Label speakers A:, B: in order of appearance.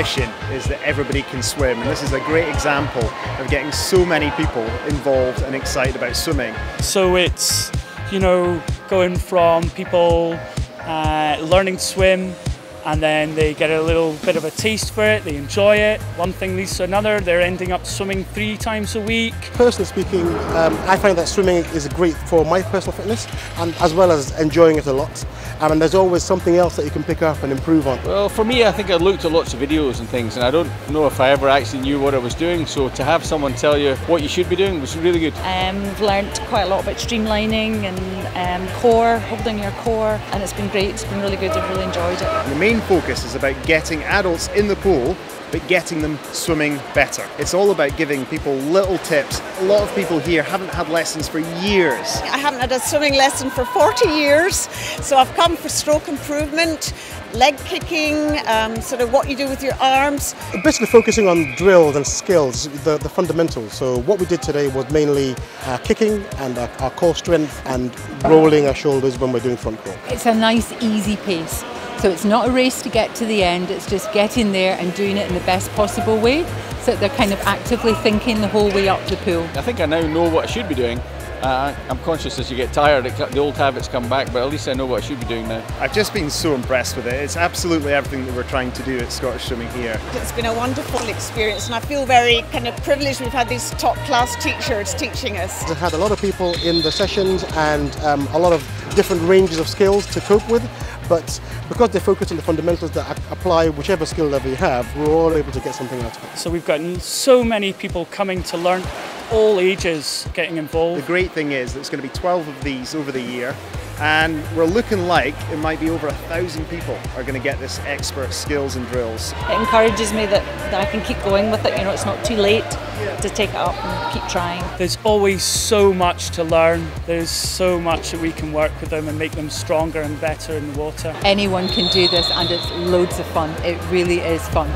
A: mission is that everybody can swim, and this is a great example of getting so many people involved and excited about swimming.
B: So it's, you know, going from people uh, learning to swim and then they get a little bit of a taste for it, they enjoy it. One thing leads to another, they're ending up swimming three times a week.
C: Personally speaking, um, I find that swimming is great for my personal fitness and as well as enjoying it a lot. Um, and there's always something else that you can pick up and improve on.
D: Well, for me, I think I looked at lots of videos and things, and I don't know if I ever actually knew what I was doing. So to have someone tell you what you should be doing was really good.
E: Um, we've learnt quite a lot about streamlining and um, core, holding your core, and it's been great. It's been really good. I've really enjoyed it.
A: The main focus is about getting adults in the pool but getting them swimming better. It's all about giving people little tips. A lot of people here haven't had lessons for years.
F: I haven't had a swimming lesson for 40 years, so I've come for stroke improvement, leg kicking, um, sort of what you do with your arms.
C: Basically focusing on drills and skills, the, the fundamentals. So what we did today was mainly uh, kicking and uh, our core strength and rolling our shoulders when we're doing front crawl.
G: It's a nice easy pace. So it's not a race to get to the end, it's just getting there and doing it in the best possible way so that they're kind of actively thinking the whole way up the pool.
D: I think I now know what I should be doing. Uh, I'm conscious as you get tired, the old habits come back, but at least I know what I should be doing now.
A: I've just been so impressed with it. It's absolutely everything that we're trying to do at Scottish Swimming here.
F: It's been a wonderful experience, and I feel very kind of privileged we've had these top class teachers teaching us.
C: We've had a lot of people in the sessions and um, a lot of different ranges of skills to cope with but because they focus on the fundamentals that apply whichever skill level you have, we're all able to get something out of it.
B: So we've gotten so many people coming to learn, all ages getting involved.
A: The great thing is that there's going to be 12 of these over the year and we're looking like it might be over a thousand people are going to get this expert skills and drills.
E: It encourages me that, that I can keep going with it, you know, it's not too late to take it up and keep trying.
B: There's always so much to learn, there's so much that we can work with them and make them stronger and better in the water.
G: Anyone can do this and it's loads of fun, it really is fun.